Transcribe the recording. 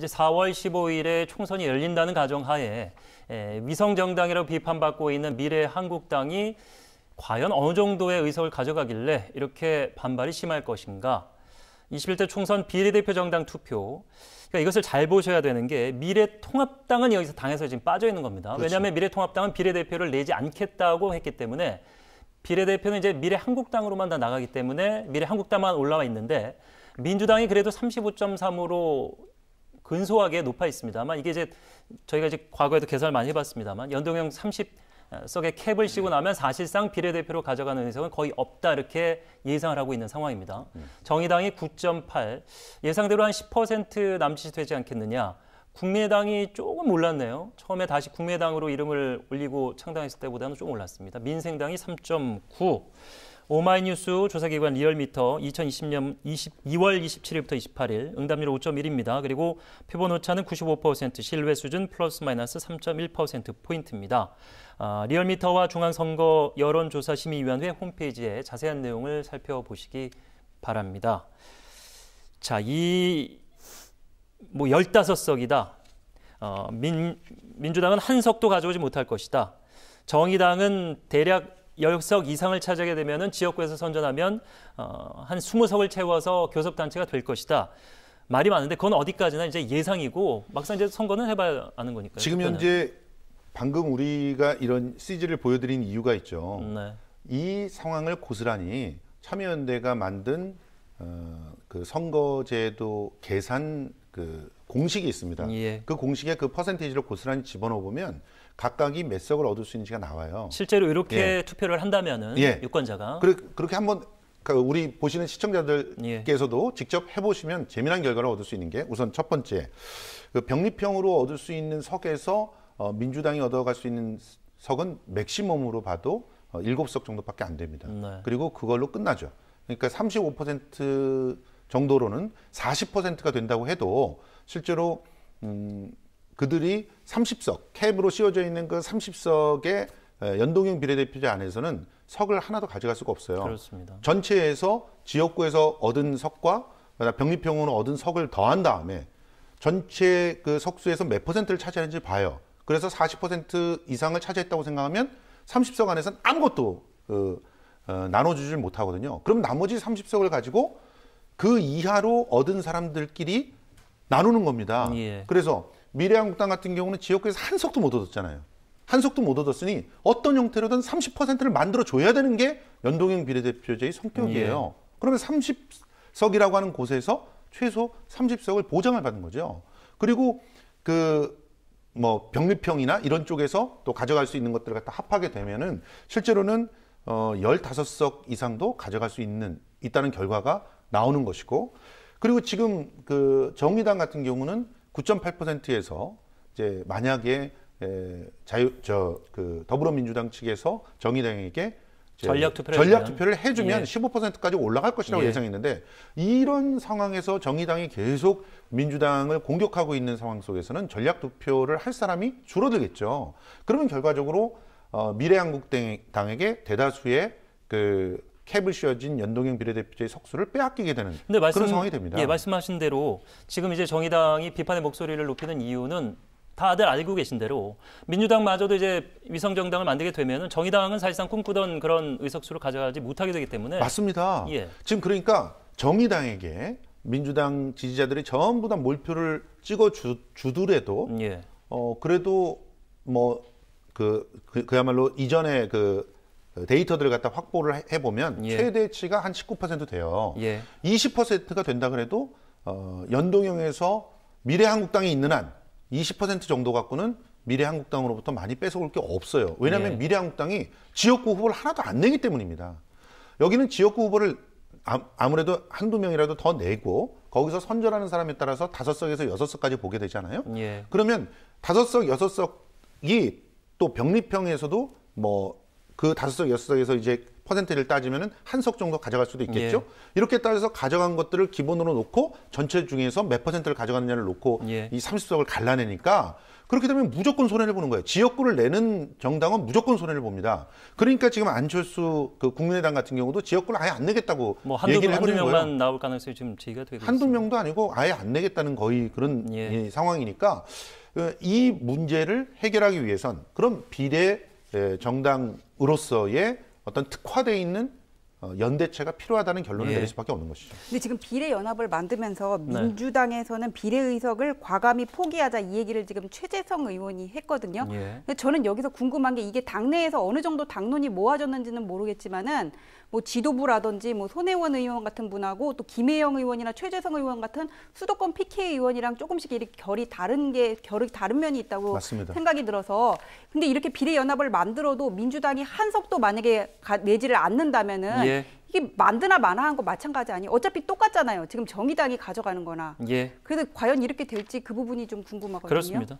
이제 4월 15일에 총선이 열린다는 가정하에 에, 위성 정당이라고 비판받고 있는 미래 한국당이 과연 어느 정도의 의석을 가져가길래 이렇게 반발이 심할 것인가? 21대 총선 비례대표 정당 투표. 그러니까 이것을 잘 보셔야 되는 게 미래통합당은 여기서 당에서 지금 빠져 있는 겁니다. 그렇죠. 왜냐하면 미래통합당은 비례대표를 내지 않겠다고 했기 때문에 비례대표는 이제 미래한국당으로만 다 나가기 때문에 미래한국당만 올라와 있는데 민주당이 그래도 35.3으로 근소하게 높아 있습니다만 이게 이제 저희가 이제 과거에도 계산을 많이 해봤습니다만 연동형 30석의 캡을 씌고 나면 사실상 비례대표로 가져가는 의석은 거의 없다 이렇게 예상을 하고 있는 상황입니다. 정의당이 9.8 예상대로 한 10% 남짓이 되지 않겠느냐. 국민의당이 조금 올랐네요. 처음에 다시 국민의당으로 이름을 올리고 창당했을 때보다는 좀 올랐습니다. 민생당이 3.9. 오마이뉴스 조사기관 리얼미터 2020년 20, 2월 27일부터 28일 응답률 5.1입니다. 그리고 표본 오차는 95% 신뢰 수준 플러스 마이너스 3.1% 포인트입니다. 아, 리얼미터와 중앙선거 여론조사심의위원회 홈페이지에 자세한 내용을 살펴보시기 바랍니다. 자, 이 뭐 15석이다. 어, 민, 민주당은 한 석도 가져오지 못할 것이다. 정의당은 대략 10석 이상을 차지하게 되면 지역구에서 선전하면 어, 한 20석을 채워서 교섭단체가 될 것이다. 말이 많은데 그건 어디까지나 이제 예상이고 막상 이제 선거는 해봐야 아는 거니까요. 지금 그때는. 현재 방금 우리가 이런 CG를 보여드린 이유가 있죠. 네. 이 상황을 고스란히 참여연대가 만든 어, 그 선거제도 계산 그 공식이 있습니다. 예. 그 공식에 그 퍼센테이지를 고스란히 집어넣어 보면 각각이 몇 석을 얻을 수 있는지가 나와요. 실제로 이렇게 예. 투표를 한다면은 예. 유권자가 그래, 그렇게 한번 그 우리 보시는 시청자들께서도 예. 직접 해보시면 재미난 결과를 얻을 수 있는 게 우선 첫 번째 그 병립형으로 얻을 수 있는 석에서 어, 민주당이 얻어갈 수 있는 석은 맥시멈으로 봐도 어, 7석 정도밖에 안 됩니다. 네. 그리고 그걸로 끝나죠. 그러니까 35% 정도로는 40%가 된다고 해도 실제로 음, 그들이 30석 캡으로 씌워져 있는 그 30석의 연동형 비례대표제 안에서는 석을 하나도 가져갈 수가 없어요. 그렇습니다. 전체에서 지역구에서 얻은 석과 병립형으로 얻은 석을 더한 다음에 전체 그 석수에서 몇 퍼센트를 차지하는지 봐요. 그래서 40% 이상을 차지했다고 생각하면 30석 안에서는 아무것도 그, 어, 나눠주질 못하거든요. 그럼 나머지 30석을 가지고 그 이하로 얻은 사람들끼리 나누는 겁니다. 예. 그래서 미래한국당 같은 경우는 지역구에서 한 석도 못 얻었잖아요. 한 석도 못 얻었으니 어떤 형태로든 30%를 만들어 줘야 되는 게 연동형 비례대표제의 성격이에요. 그러면 30석이라고 하는 곳에서 최소 30석을 보장을 받는 거죠. 그리고 그 뭐 병립형이나 이런 쪽에서 또 가져갈 수 있는 것들을 갖다 합하게 되면은 실제로는 어 15석 이상도 가져갈 수 있는 있다는 결과가 나오는 것이고 그리고 지금 그 정의당 같은 경우는 9.8%에서 이제 만약에 에, 자유 저 그 더불어민주당 측에서 정의당에게 전략 투표를 전략 해주면. 투표를 해주면 예. 15%까지 올라갈 것이라고 예. 예상했는데 이런 상황에서 정의당이 계속 민주당을 공격하고 있는 상황 속에서는 전략 투표를 할 사람이 줄어들겠죠. 그러면 결과적으로 어, 미래한국당에게 대다수의 그 캡을 씌워진 연동형 비례대표제의 석수를 빼앗기게 되는 말씀, 그런 상황이 됩니다. 예, 말씀하신 대로 지금 이제 정의당이 비판의 목소리를 높이는 이유는 다들 알고 계신 대로 민주당마저도 이제 위성 정당을 만들게 되면은 정의당은 사실상 꿈꾸던 그런 의석수를 가져가지 못하게 되기 때문에 맞습니다. 예. 지금 그러니까 정의당에게 민주당 지지자들이 전부 다 몰표를 찍어 주, 주더라도 예. 어 그래도 뭐 그 그, 그야말로 이전에 그 데이터들을 갖다 확보를 해- 해보면 예. 최대치가 한 19% 돼요. 예. 20%가 된다 그래도 어, 연동형에서 미래한국당이 있는 한 20% 정도 갖고는 미래한국당으로부터 많이 뺏어올 게 없어요. 왜냐하면 예. 미래한국당이 지역구 후보를 하나도 안 내기 때문입니다. 여기는 지역구 후보를 아- 아무래도 한두 명이라도 더 내고 거기서 선전하는 사람에 따라서 다섯 석에서 여섯 석까지 보게 되잖아요. 예. 그러면 다섯 석, 여섯 석이 또 병립형에서도 뭐 그 다섯 석, 여섯 석에서 이제 퍼센트를 따지면은 한 석 정도 가져갈 수도 있겠죠. 예. 이렇게 따져서 가져간 것들을 기본으로 놓고 전체 중에서 몇 퍼센트를 가져갔느냐를 놓고 예. 이 30석을 갈라내니까 그렇게 되면 무조건 손해를 보는 거예요. 지역구를 내는 정당은 무조건 손해를 봅니다. 그러니까 지금 안철수 그 국민의당 같은 경우도 지역구를 아예 안 내겠다고 뭐 한두, 얘기를 한두 해버리는 명만 거예요. 나올 가능성이 지금 제기가 되고 한두 있습니다. 명도 아니고 아예 안 내겠다는 거의 그런 예. 예, 상황이니까 어, 이 문제를 해결하기 위해선 그럼 비례 에, 정당으로서의 어떤 특화돼 있는 어, 연대체가 필요하다는 결론을 예. 내릴 수밖에 없는 것이죠. 근데 지금 비례 연합을 만들면서 네. 민주당에서는 비례 의석을 과감히 포기하자 이 얘기를 지금 최재성 의원이 했거든요. 예. 근데 저는 여기서 궁금한 게 이게 당내에서 어느 정도 당론이 모아졌는지는 모르겠지만은 뭐 지도부라든지 뭐 손혜원 의원 같은 분하고 또 김혜영 의원이나 최재성 의원 같은 수도권 PK 의원이랑 조금씩 이렇게 결이 다른 게 결이 다른 면이 있다고 맞습니다. 생각이 들어서 근데 이렇게 비례 연합을 만들어도 민주당이 한 석도 만약에 가- 내지를 않는다면은 예. 이게 만드나 마나한 거 마찬가지 아니에요. 어차피 똑같잖아요. 지금 정의당이 가져가는 거나. 예. 그래서 과연 이렇게 될지 그 부분이 좀 궁금하거든요. 그렇습니다.